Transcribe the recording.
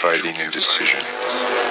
fighting indecision.